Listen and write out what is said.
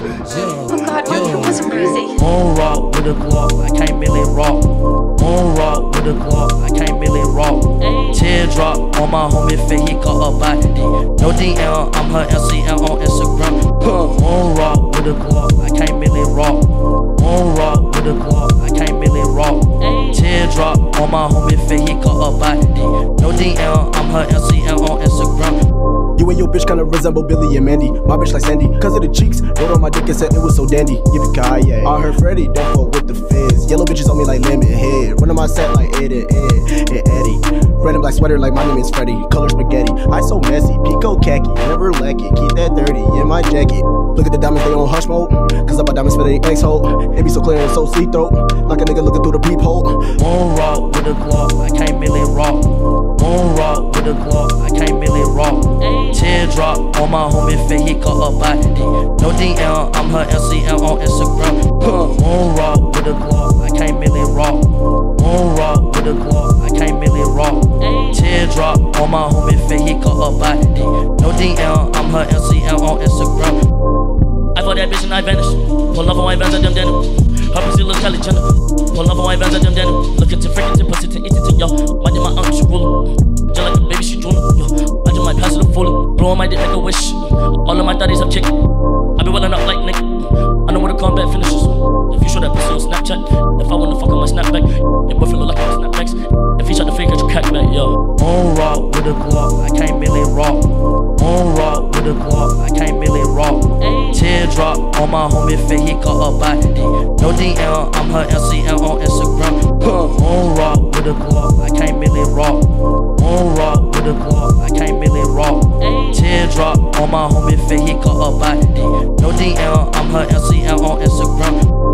Crazy. On rock with a Glock, I can't really rock. On rock with a Glock, I can't really rock. Teardrop on my homie face, he caught a body. No DM, I'm her LCM on Instagram. Huh. On rock with a Glock, I can't really rock. On rock with a Glock, I can't really rock. Teardrop on my homie face, he caught a body. No DM, I'm her LCM on Instagram. You and your bitch kinda resemble Billy and Mandy. My bitch like Sandy, cause of the cheeks. Wrote on my dick and said it was so dandy. Yippee Kanye. I heard Freddie, don't fuck with the fizz. Yellow bitches on me like lemon head. Run on my set like Ed and Ed Eddie. Red and black sweater like my name is Freddie. Color spaghetti. I so messy. Pico khaki, never lack it. Keep that 30 in my jacket. Look at the diamonds, they on hush mode. Cause I buy diamonds for the ex hole. It be so clear and so see through. Like a nigga looking through the peephole. On rock with a Glock, I can't really rock. On rock with a Glock, I can't really rock. Teardrop on my homie face, he caught a body. No DM, I'm her LCM on Instagram. Huh. On rock with a Glock, I can't really rock. On rock with a Glock, I can't really rock. Teardrop on my homie face, he caught a body. No DM, I'm her LCM on Instagram. I fought that bitch and I vanished. Pull up on my vans at them denim. Her pussy look Kylie Jenner. Pull up on my vans at them denim. Look at the freaking tip, on my dick like a wish. All of my thotties have chicken. I be welling up like Nick. I know where the combat finishes. If you show that pussy on Snapchat, if I wanna fuck on my snapback, your boyfriend look like a snapbacks. If he shot the fake, at your cat back, yo. On rock with a Glock, I can't really rock. On rock with a Glock, I can't really rock. Teardrop on my homie face, he caught a body. No DM, I'm her LCM on Instagram. Huh. On rock with a Glock, I can't really rock. Homie face, he caught a body. No DM, I'm her LCM on Instagram.